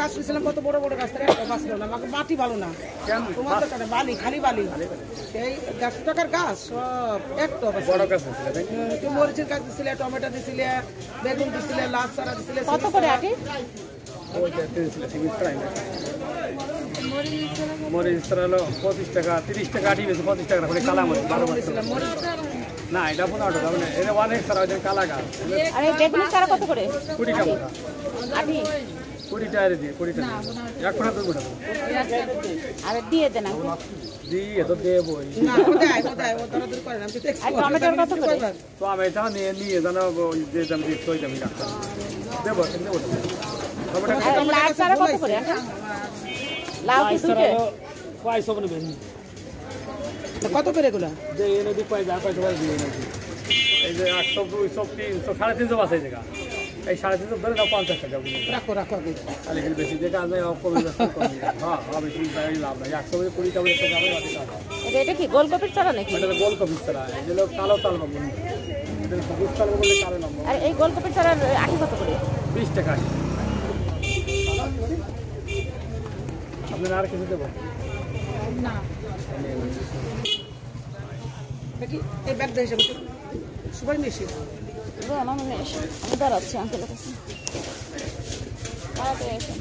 গাছ ছিলাম কত বড় বড় গাছ তার একটা বাঁচলো না আমাকে মাটি ভালো না তোমার দোকানে বালি খালি বালি দেড়শো টাকার গাছ সব একটা তুই মরিচের গাছ দিছিলে টমেটো দিছিলে বেগুন দিছিলে লাল সারা দিছিলে কত করে আটি মরিচ পঁচিশ টাকা তিরিশ টাকা আটি বেশি পঁচিশ টাকা করে কালা মরিচ বারো দিছিলে মরিচ না এটা পনেরো টাকা মানে এটা অনেক সারা ওই কালা গাছ। আর এই কত করে? কুড়ি টাকা। আটি কুড়ি টাকা দিয়ে কুড়ি টাকা। এক ফোটা দুই ফোটা। আর দিয়ে দেন দিয়ে তো দেবো। তো আমি এটা নিয়ে নিয়ে জানো যে দাম দিয়ে ওই দামই রাখতাম দেবো দেবো লাউ কত করে? লাউ কি দুটো কয়শো করে বেশি। কত করে এগুলো? যে দিয়ে এনেছি এই যে একশো দুইশো তিনশো সাড়ে তিনশো আছে এই জায়গা। এই সাড়ে তিনশো ধরে পঞ্চাশ টাকা বুঝলি। রাখো রাখো আগে। তাহলে কিন্তু বেশি কমে হ্যাঁ হ্যাঁ বেশি লাভ নাই। একশো করে কুড়ি টাকা একশো টাকা এটা- এটা কি গোলকপির চারা নাকি? এটা গোল এগুলো কালো তাল বাবু সবুজ তাল বললে কালো নম্বর আর এই কত করে? বিশ টাকা আপনার আর কিছু দেবো? দেখি এই ব্যাগ দিয়ে হিসাবে সবাই মিশি আমি দাঁড়াচ্ছি আঙ্কেলের কাছে। এসো।